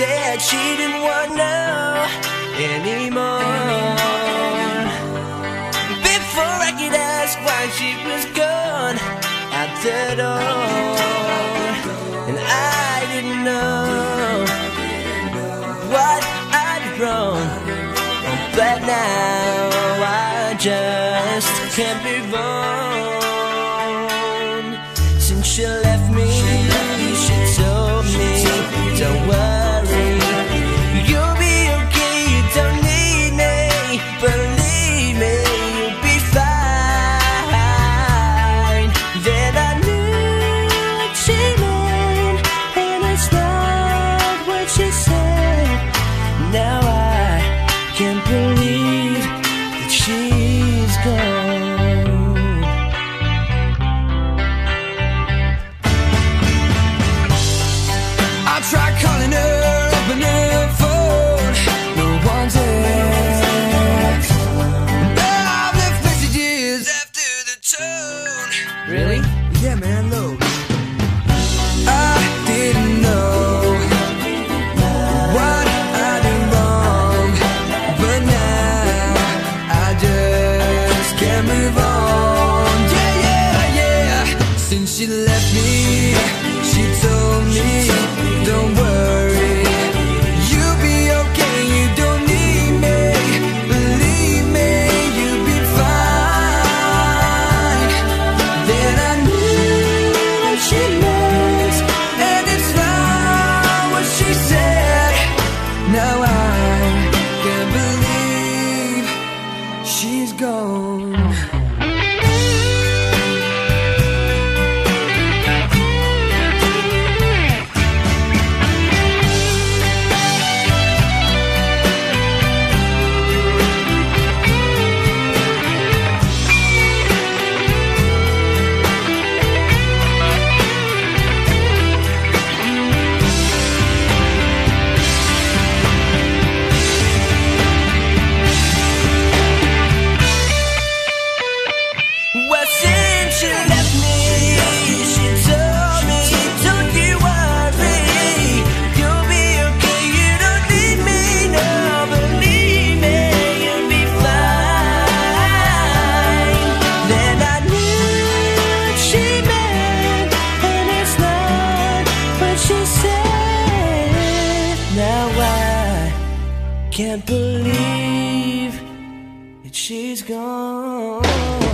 said she didn't want know anymore. Before I could ask why she was gone out the door, and I didn't know what I'd wrong, but now I just can't move on since she left Since she left me, she told me, don't worry, you'll be okay. You don't need me, believe me, you'll be fine. Then I knew what she meant, and it's not what she said. Now I can't believe she's gone. Can't believe that she's gone.